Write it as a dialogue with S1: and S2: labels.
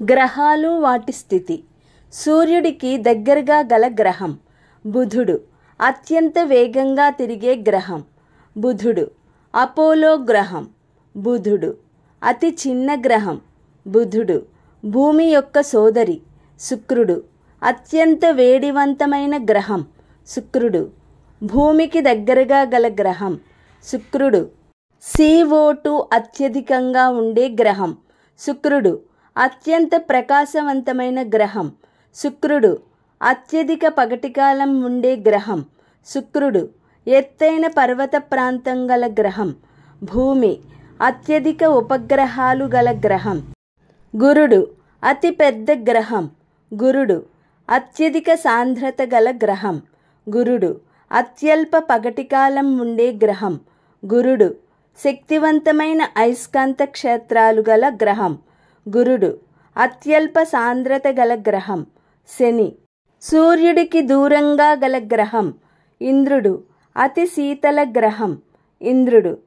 S1: గ్రహాలు వాటి స్థితి. సూర్యుడికి దగ్గరగా గల గ్రహం. బుధుడు అత్యంత వేగంగా తిరిగే గ్రహం. బుధుడు అపోలో గ్రహం. బుధుడు అతి చిన్న గ్రహం. బుధుడు భూమి యొక్క సోదరి. శుక్రుడు అత్యంత వేడివంతమైన గ్రహం. శుక్రుడు భూమికి దగ్గరగా గల గ్రహం. శుక్రుడు సిఓ2 అత్యధికంగా ఉండే గ్రహం. శుక్రుడు అత్యంత ప్రకాశవంతమైన గ్రహం శుక్రుడు. అత్యధిక పగటికాలం ఉండే గ్రహం శుక్రుడు. ఎత్తైన పర్వత ప్రాంతం గల గ్రహం భూమి. అత్యధిక ఉపగ్రహాలు గల గ్రహం. గురుడు. అతి పెద్ద గ్రహం గురుడు. అత్యధిక సాంద్రత గల గ్రహం గురుడు. అత్యల్ప పగటికాలం ఉండే గ్రహం గురుడు. శక్తివంతమైన అయస్కాంత క్షేత్రాలు గల గ్రహం. గురుడు. అత్యల్ప సాంద్రత గల గ్రహం. శని. సూర్యుడికి దూరంగా గల గ్రహం. ఇంద్రుడు. అతి శీతల గ్రహం. ఇంద్రుడు.